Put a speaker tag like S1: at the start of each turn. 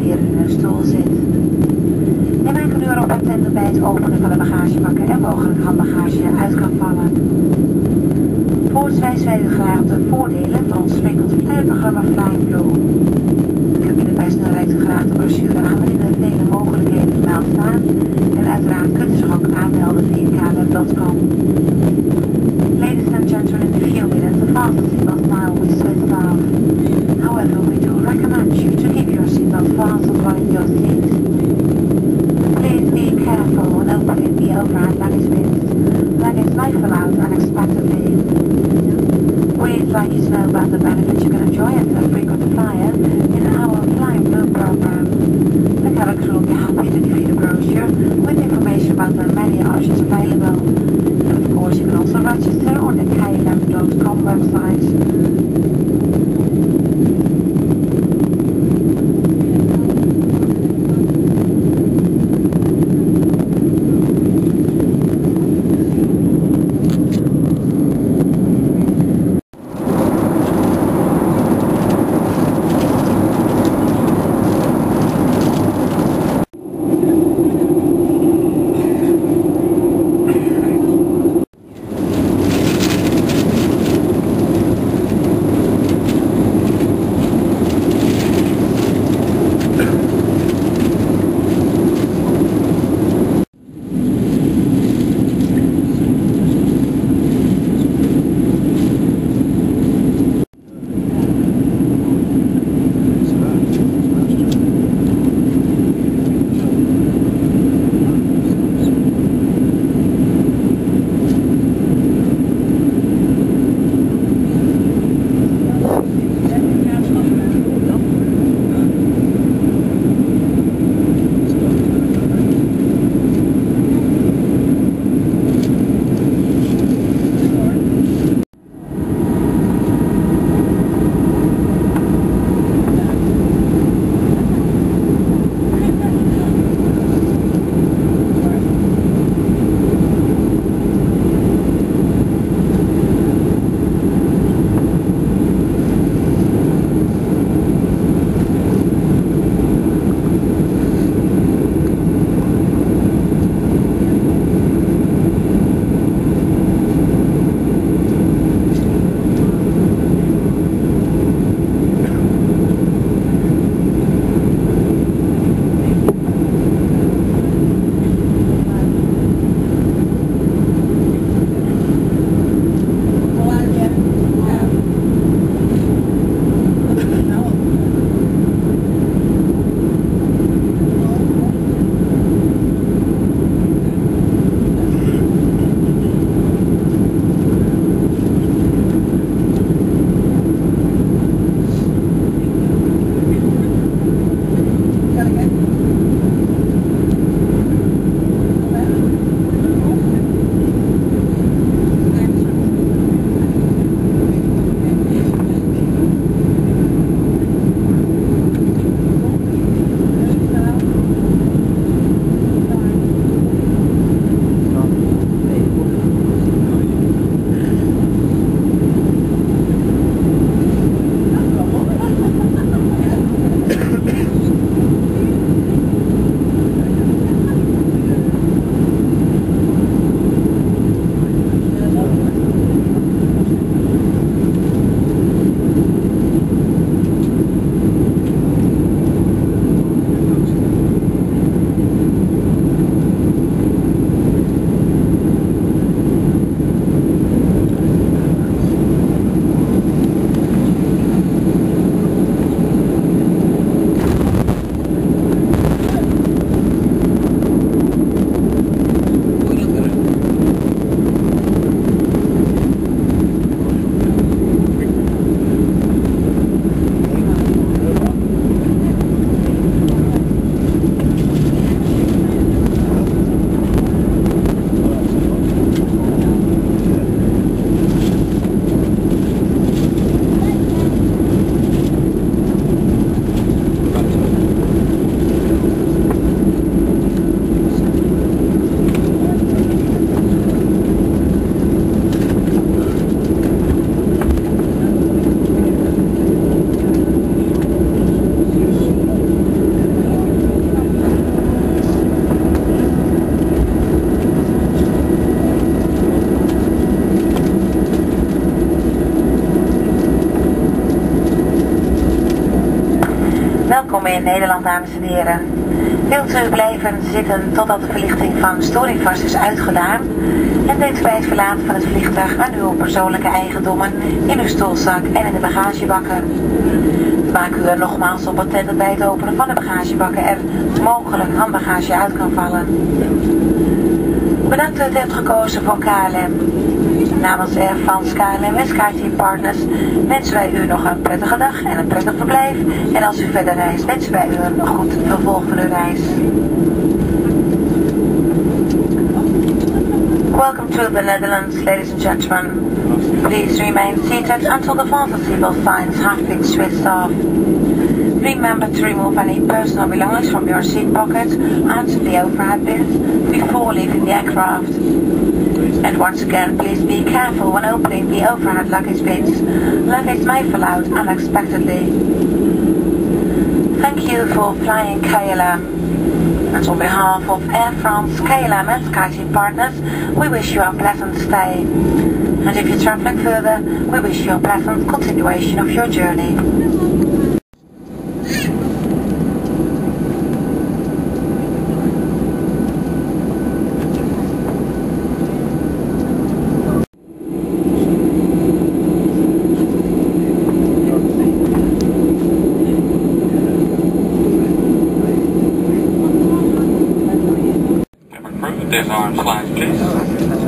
S1: u in stoel zit. En wij kunnen u erop attenten bij het openen van de bagagebakken en mogelijk handbagage uit kan vallen. Voorts wijzen wij u graag de voordelen van ons speculative programma Flying Blue. Bieden bij graag de brochure er vele mogelijkheden vermeld staan. En uiteraard kunt u zich ook aanmelden via kader.com. Ladies and gentlemen, in a few minutes, the seatbelt sign will switch off. However, fastened your seat. Please be careful when opening the overhead luggage bins. Luggage might fall out unexpectedly. We'd like you to know about the benefits you can enjoy as a frequent flyer in our Flying Blue program. The cabin crew will be happy to give you the brochure with information about the many options available. And of course, you can also register on the KLM.com website. In Nederland, dames en heren. Wilt u blijven zitten totdat de verlichting van Storyfast is uitgedaan? En denkt bij het verlaten van het vliegtuig aan uw persoonlijke eigendommen in uw stoelzak en in de bagagebakken. Maak u er nogmaals op attent dat bij het openen van de bagagebakken er mogelijk handbagage uit kan vallen. Bedankt dat u hebt gekozen voor KLM. Namens Air France KLM en SkyTeam Partners wensen wij u nog een prettige dag en een prettig verblijf. En als u verder reist, wensen wij u een goed vervolg van uw reis. Welcome to the Netherlands, ladies and gentlemen. Please remain seated until the fasten seatbelt signs have been switched off. Remember to remove any personal belongings from your seat pocket and the overhead bins before leaving the aircraft. And once again, please be careful when opening the overhead luggage bins. Luggage may fall out unexpectedly. Thank you for flying KLM. And on behalf of Air France, KLM and SkyTeam partners, we wish you a pleasant stay. And if you're traveling further, we wish you a pleasant continuation of your journey.
S2: this arm slides please.